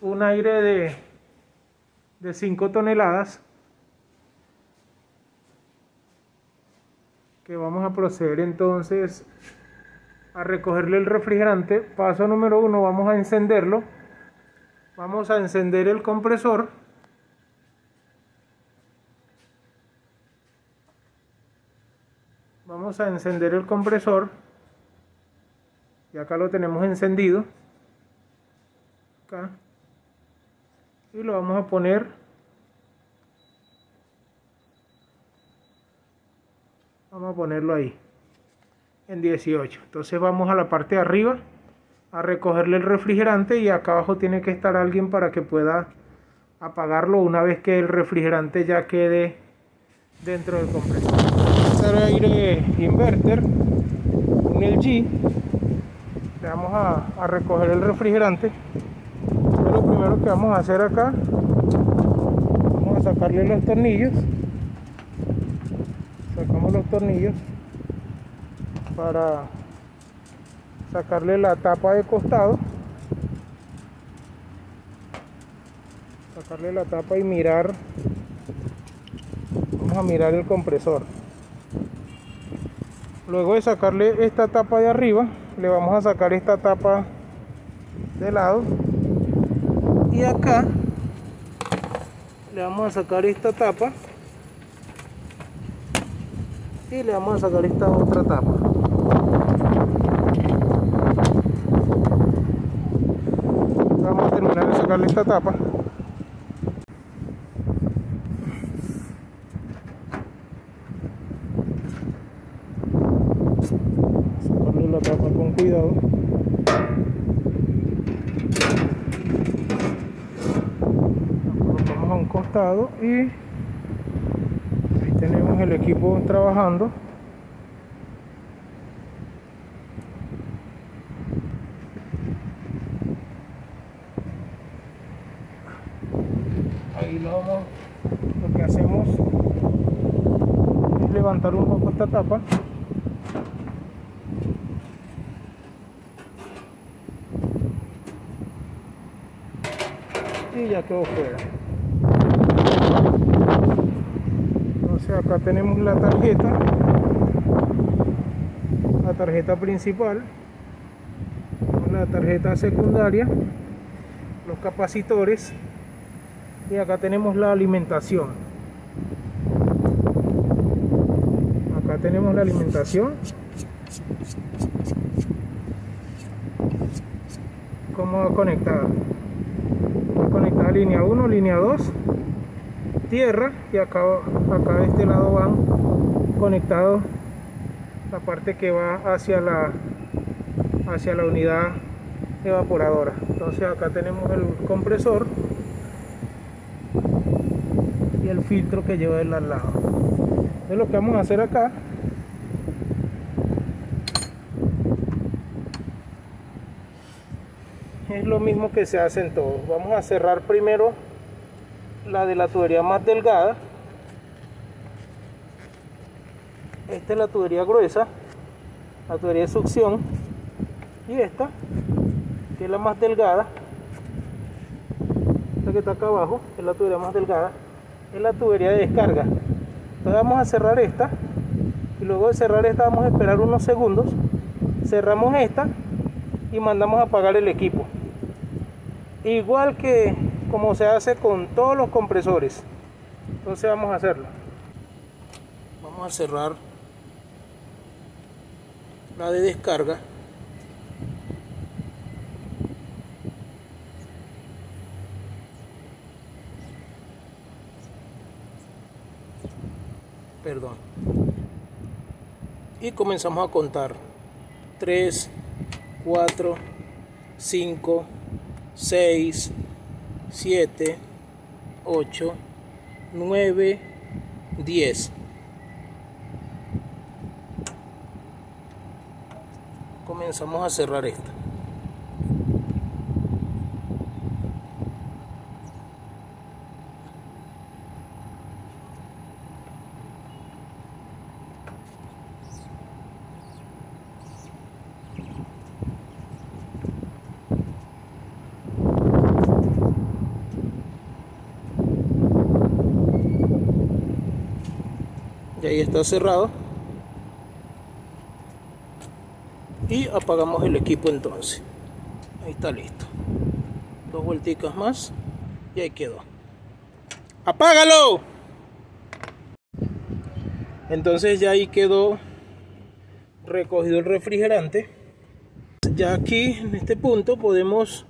un aire de, de 5 toneladas que vamos a proceder entonces a recogerle el refrigerante. Paso número uno, vamos a encenderlo. Vamos a encender el compresor. Vamos a encender el compresor. Y acá lo tenemos encendido. Acá. Y lo vamos a poner. Vamos a ponerlo ahí en 18 entonces vamos a la parte de arriba a recogerle el refrigerante y acá abajo tiene que estar alguien para que pueda apagarlo una vez que el refrigerante ya quede dentro del compresor hacer aire inverter un LG le vamos a, a recoger el refrigerante lo primero que vamos a hacer acá vamos a sacarle los tornillos. Sacamos los tornillos para sacarle la tapa de costado. Sacarle la tapa y mirar. Vamos a mirar el compresor. Luego de sacarle esta tapa de arriba le vamos a sacar esta tapa de lado y acá le vamos a sacar esta tapa y le vamos a sacar esta otra tapa. Vamos a terminar de sacarle esta tapa. Sacarle la tapa con cuidado Lo colocamos a un y ahí tenemos el equipo trabajando. Ahí lo lo que hacemos es levantar un poco esta tapa. Y ya quedó fuera acá tenemos la tarjeta. La tarjeta principal. La tarjeta secundaria. Los capacitores. Y acá tenemos la alimentación. Acá tenemos la alimentación. Cómo va conectada conectada línea 1 línea 2 tierra y acá acá de este lado van conectados la parte que va hacia la hacia la unidad evaporadora. Entonces acá tenemos el compresor y el filtro que lleva del al lado. Entonces lo que vamos a hacer acá es lo mismo que se hace en todos vamos a cerrar primero la de la tubería más delgada. Esta es la tubería gruesa la tubería de succión. Y esta que es la más delgada esta que está acá abajo es la tubería más delgada es la tubería de descarga. Entonces vamos a cerrar esta y luego de cerrar esta vamos a esperar unos segundos. Cerramos esta y mandamos a apagar el equipo. Igual que como se hace con todos los compresores. Entonces vamos a hacerlo. Vamos a cerrar la de descarga. Perdón. Y comenzamos a contar. 3 4 5 6 7 8 9 10 comenzamos a cerrar esta ahí está cerrado. Y apagamos el equipo entonces. Ahí está listo. Dos vuelticas más y ahí quedó. Apágalo entonces ya ahí quedó recogido el refrigerante. Ya aquí en este punto podemos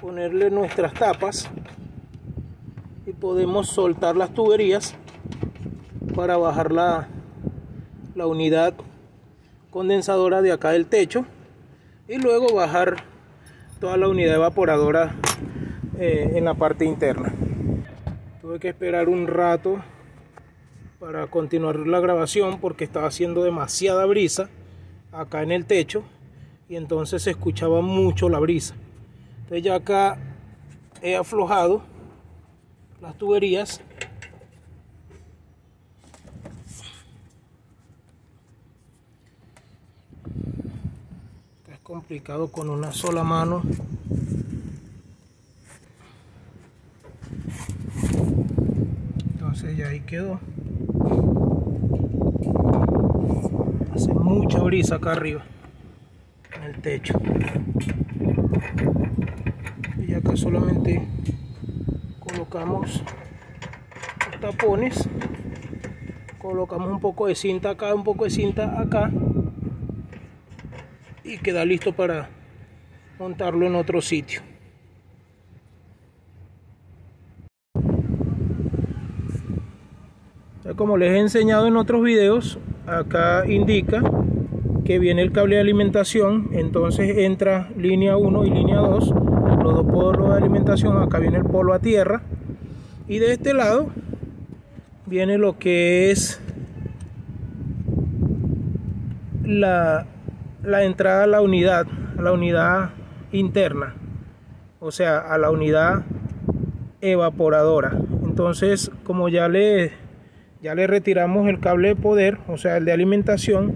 ponerle nuestras tapas y podemos soltar las tuberías para bajar la, la unidad condensadora de acá del techo y luego bajar toda la unidad evaporadora eh, en la parte interna. Tuve que esperar un rato para continuar la grabación porque estaba haciendo demasiada brisa acá en el techo y entonces se escuchaba mucho la brisa. Entonces ya acá he aflojado las tuberías es complicado con una sola mano. Entonces ya ahí quedó. Hace mucha brisa acá arriba en el techo. Y acá solamente colocamos los tapones. Colocamos un poco de cinta acá un poco de cinta acá y queda listo para montarlo en otro sitio. Como les he enseñado en otros videos acá indica que viene el cable de alimentación entonces entra línea 1 y línea 2 los dos polos de alimentación acá viene el polo a tierra y de este lado viene lo que es la, la entrada a la unidad a la unidad interna o sea a la unidad evaporadora. Entonces como ya le ya le retiramos el cable de poder o sea el de alimentación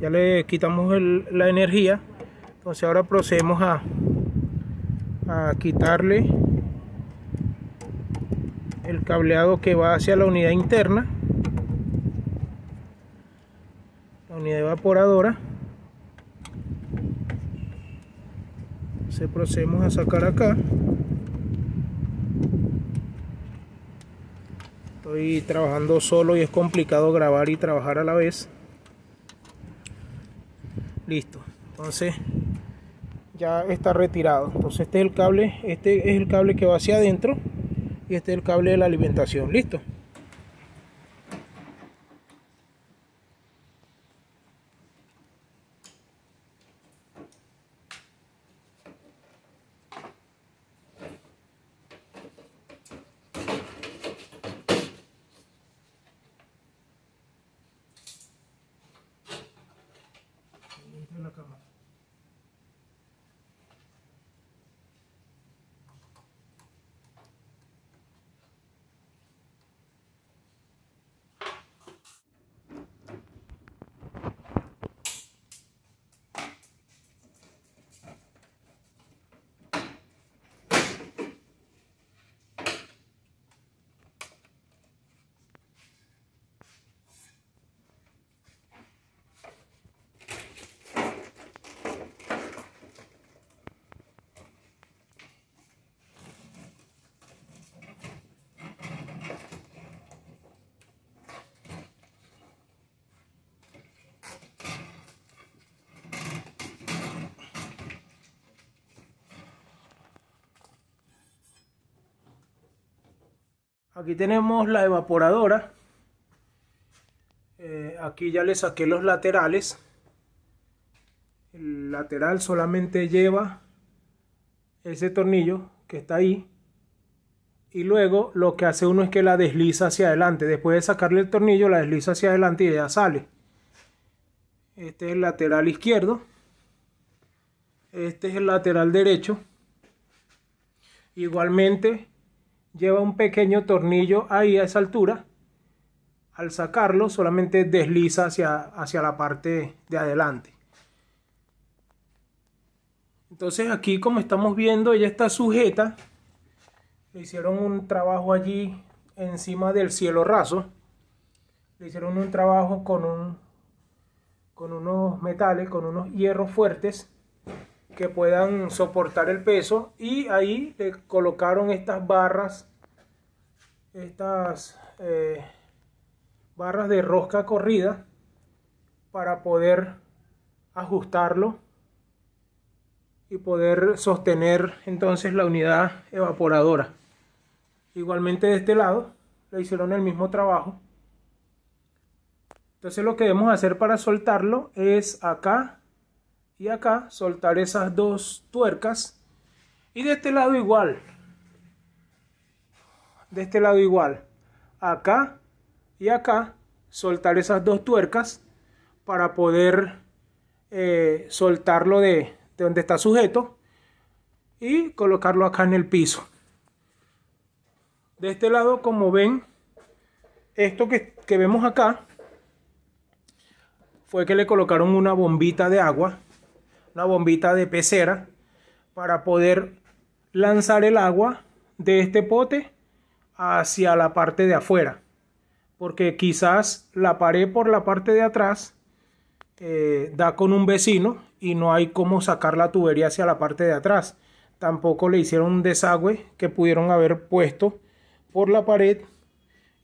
ya le quitamos la energía entonces ahora procedemos a, a quitarle el cableado que va hacia la unidad interna la unidad evaporadora procedemos a sacar acá. Estoy trabajando solo y es complicado grabar y trabajar a la vez. Listo. Entonces ya está retirado. Entonces este es el cable este es el cable que va hacia adentro y este es el cable de la alimentación. Listo la cama. Aquí tenemos la evaporadora. Eh, aquí ya le saqué los laterales. El lateral solamente lleva ese tornillo que está ahí. Y luego lo que hace uno es que la desliza hacia adelante. Después de sacarle el tornillo, la desliza hacia adelante y ya sale. Este es el lateral izquierdo. Este es el lateral derecho. Igualmente lleva un pequeño tornillo ahí a esa altura. Al sacarlo solamente desliza hacia, hacia la parte de adelante. Entonces aquí como estamos viendo ella está sujeta. Le hicieron un trabajo allí encima del cielo raso. le hicieron un trabajo con un con unos metales, con unos hierros fuertes que puedan soportar el peso y ahí le colocaron estas barras estas eh, barras de rosca corrida para poder ajustarlo y poder sostener entonces la unidad evaporadora. Igualmente de este lado le hicieron el mismo trabajo. Entonces lo que debemos hacer para soltarlo es acá y acá soltar esas dos tuercas y de este lado igual. De este lado igual. Acá y acá soltar esas dos tuercas para poder eh, soltarlo de, donde está sujeto y colocarlo acá en el piso. De este lado, como ven, esto que, que vemos acá fue que le colocaron una bombita de agua, una bombita de pecera, para poder lanzar el agua de este pote hacia la parte de afuera. Porque quizás la pared por la parte de atrás eh, da con un vecino y no hay cómo sacar la tubería hacia la parte de atrás. Tampoco le hicieron un desagüe que pudieron haber puesto por la pared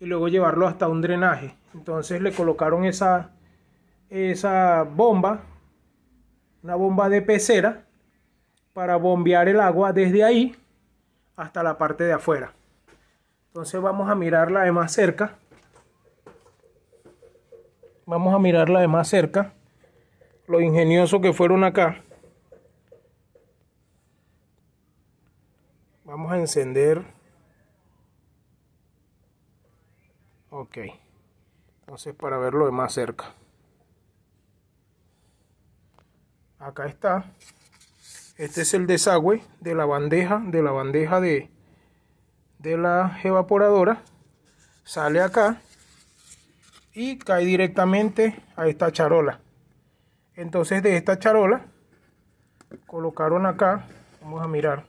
y luego llevarlo hasta un drenaje. Entonces le colocaron esa, esa bomba, una bomba de pecera, para bombear el agua desde ahí hasta la parte de afuera. Entonces vamos a mirarla de más cerca. Vamos a mirarla de más cerca lo ingenioso que fueron acá. Vamos a encender. Ok. Entonces para verlo de más cerca. Acá está. Este es el desagüe de la bandeja, de la bandeja de, de la evaporadora. Sale acá y cae directamente a esta charola. Entonces de esta charola colocaron acá, vamos a mirar.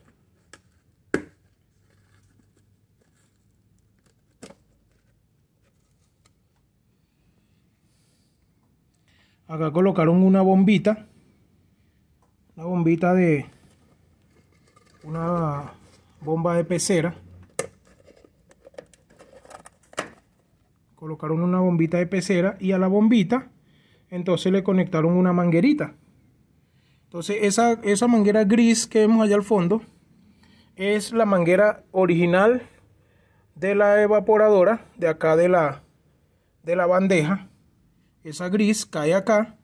Acá colocaron una bombita, una bombita de una bomba de pecera. Colocaron una bombita de pecera y a la bombita entonces le conectaron una manguerita. Entonces esa, esa manguera gris que vemos allá al fondo es la manguera original de la evaporadora de acá de la, de la bandeja. Esa gris cae acá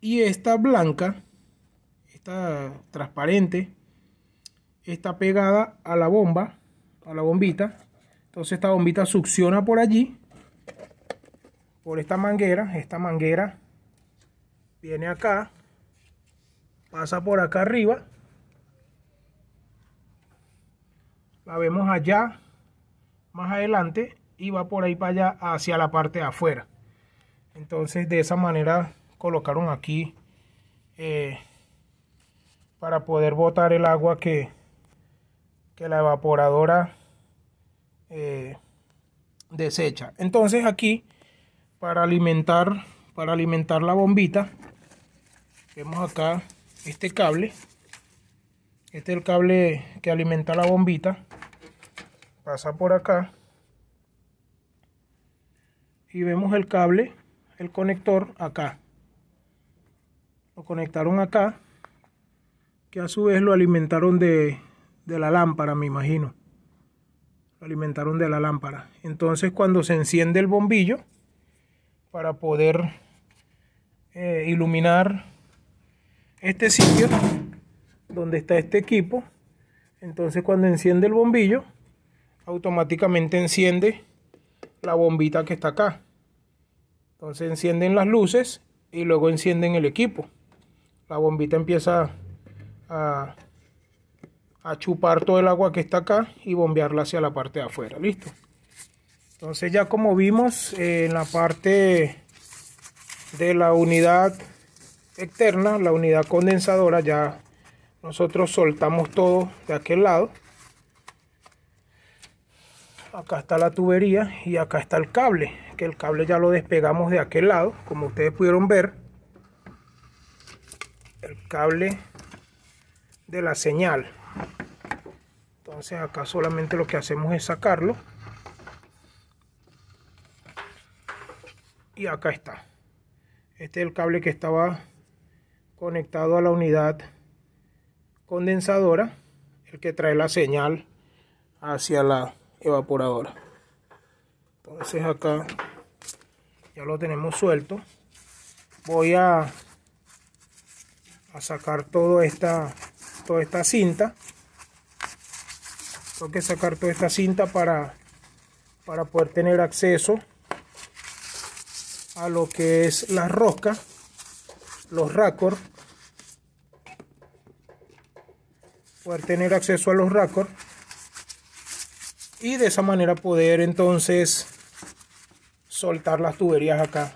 y esta blanca, esta transparente, está pegada a la bomba, a la bombita. Entonces esta bombita succiona por allí, por esta manguera, esta manguera viene acá, pasa por acá arriba, la vemos allá, más adelante, y va por ahí para allá hacia la parte de afuera. Entonces de esa manera colocaron aquí eh, para poder botar el agua que, que la evaporadora eh, desecha. Entonces aquí para alimentar para alimentar la bombita vemos acá este cable. Este es el cable que alimenta la bombita. Pasa por acá. Y vemos el cable el conector acá. Lo conectaron acá que a su vez lo alimentaron de, de la lámpara me imagino lo alimentaron de la lámpara entonces cuando se enciende el bombillo para poder eh, iluminar este sitio donde está este equipo. Entonces cuando enciende el bombillo, automáticamente enciende la bombita que está acá. Entonces encienden las luces y luego encienden el equipo. La bombita empieza a, chupar todo el agua que está acá y bombearla hacia la parte de afuera. Listo. Entonces ya como vimos en la parte de la unidad externa, la unidad condensadora, ya nosotros soltamos todo de aquel lado. acá está la tubería y acá está el cable que el cable ya lo despegamos de aquel lado como ustedes pudieron ver el cable de la señal. Entonces acá solamente lo que hacemos es sacarlo. Y acá está. Este es el cable que estaba conectado a la unidad condensadora el que trae la señal hacia la evaporadora. Entonces acá ya lo tenemos suelto. Voy a a sacar toda esta toda esta cinta. Tengo que sacar toda esta cinta para para poder tener acceso a lo que es la rosca los raccord. Poder tener acceso a los raccord. Y de esa manera poder entonces soltar las tuberías acá.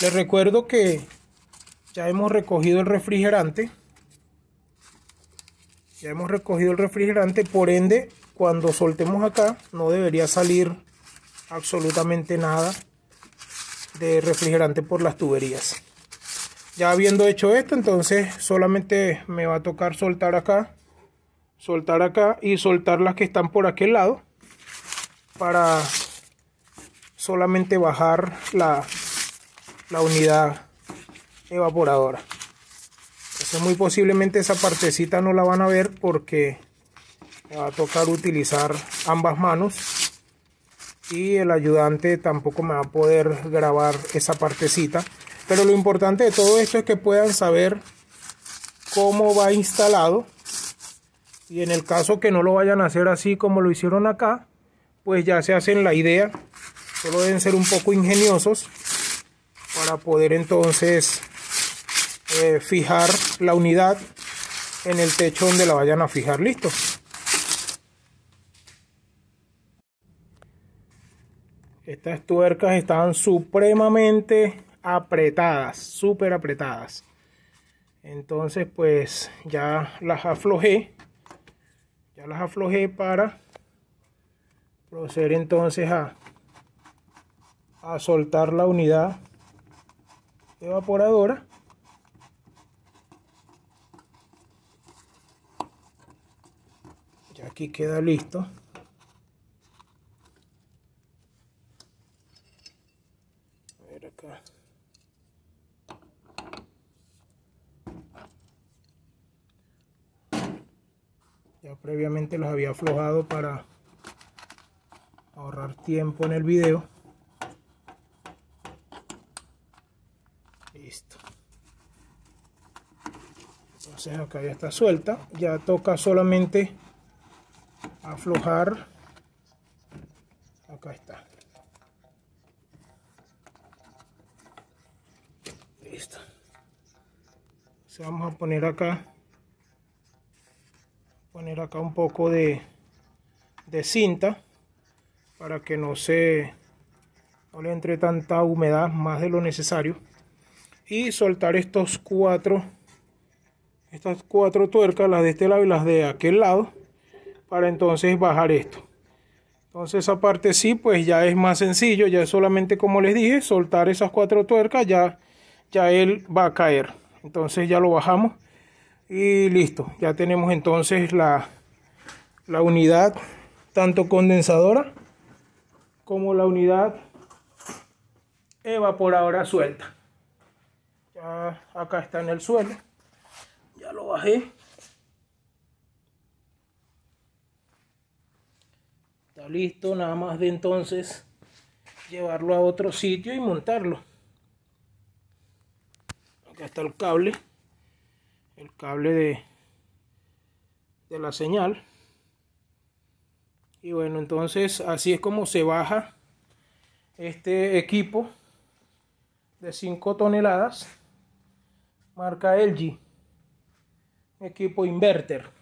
Les recuerdo que ya hemos recogido el refrigerante ya hemos recogido el refrigerante por ende cuando soltemos acá no debería salir absolutamente nada de refrigerante por las tuberías ya habiendo hecho esto entonces solamente me va a tocar soltar acá soltar acá y soltar las que están por aquel lado para solamente bajar la, unidad evaporadora. Muy posiblemente esa partecita no la van a ver porque va a tocar utilizar ambas manos y el ayudante tampoco me va a poder grabar esa partecita. Pero lo importante de todo esto es que puedan saber cómo va instalado y en el caso que no lo vayan a hacer así como lo hicieron acá, pues ya se hacen la idea. Solo deben ser un poco ingeniosos para poder entonces eh, fijar la unidad en el techo donde la vayan a fijar. Listo. Estas tuercas estaban supremamente apretadas, súper apretadas. Entonces pues ya las aflojé. Ya las aflojé para proceder entonces a, a soltar la unidad evaporadora ya aquí queda listo. A ver acá. Ya previamente los había aflojado para ahorrar tiempo en el video. Listo. Entonces acá ya está suelta. Ya toca solamente aflojar. Acá está. Listo. Entonces vamos a poner acá poner acá un poco de, de cinta para que no se no le entre tanta humedad más de lo necesario. Y soltar estos cuatro estas cuatro tuercas las de este lado y las de aquel lado para entonces bajar esto entonces esa parte sí pues ya es más sencillo ya es solamente como les dije soltar esas cuatro tuercas ya ya él va a caer entonces ya lo bajamos y listo ya tenemos entonces la la unidad tanto condensadora como la unidad evaporadora suelta. Ya acá está en el suelo. Ya lo bajé. Está listo, nada más de entonces llevarlo a otro sitio y montarlo. Acá está el cable. El cable de, de la señal y bueno entonces así es como se baja este equipo de 5 toneladas marca LG equipo inverter